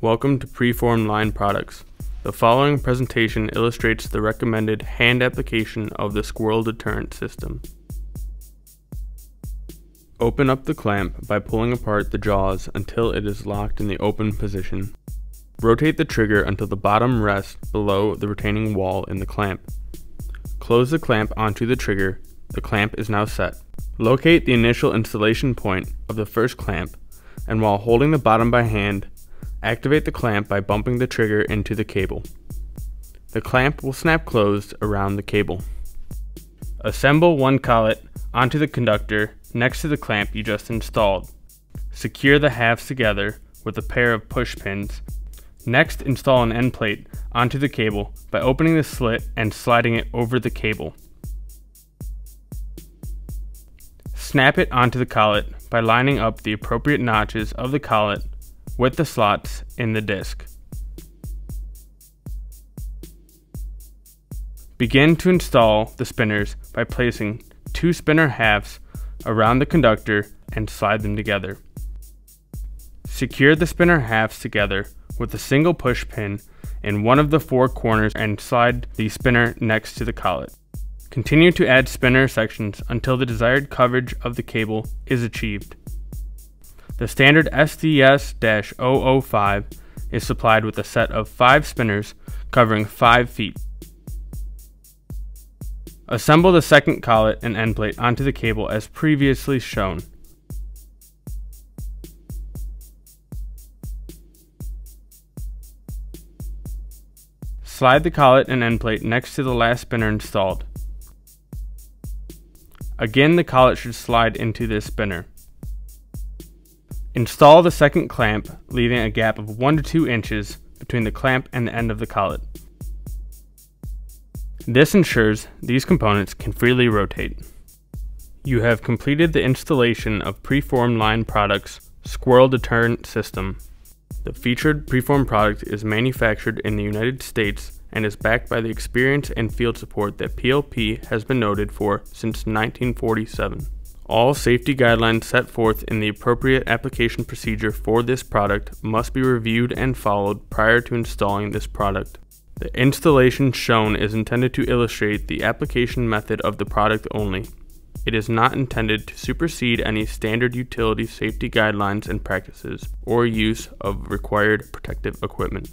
Welcome to Preformed Line Products. The following presentation illustrates the recommended hand application of the squirrel deterrent system. Open up the clamp by pulling apart the jaws until it is locked in the open position. Rotate the trigger until the bottom rests below the retaining wall in the clamp. Close the clamp onto the trigger. The clamp is now set. Locate the initial installation point of the first clamp, and while holding the bottom by hand, Activate the clamp by bumping the trigger into the cable. The clamp will snap closed around the cable. Assemble one collet onto the conductor next to the clamp you just installed. Secure the halves together with a pair of push pins. Next, install an end plate onto the cable by opening the slit and sliding it over the cable. Snap it onto the collet by lining up the appropriate notches of the collet with the slots in the disc. Begin to install the spinners by placing two spinner halves around the conductor and slide them together. Secure the spinner halves together with a single push pin in one of the four corners and slide the spinner next to the collet. Continue to add spinner sections until the desired coverage of the cable is achieved. The standard SDS-005 is supplied with a set of 5 spinners covering 5 feet. Assemble the second collet and end plate onto the cable as previously shown. Slide the collet and end plate next to the last spinner installed. Again, the collet should slide into this spinner. Install the second clamp, leaving a gap of 1 to 2 inches between the clamp and the end of the collet. This ensures these components can freely rotate. You have completed the installation of Preformed Line Products Squirrel Deterrent System. The featured Preform product is manufactured in the United States and is backed by the experience and field support that PLP has been noted for since 1947. All safety guidelines set forth in the appropriate application procedure for this product must be reviewed and followed prior to installing this product. The installation shown is intended to illustrate the application method of the product only. It is not intended to supersede any standard utility safety guidelines and practices or use of required protective equipment.